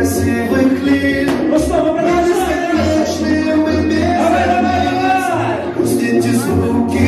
красивых лиц. Ну что, мы продолжаем? Пусть эти звуки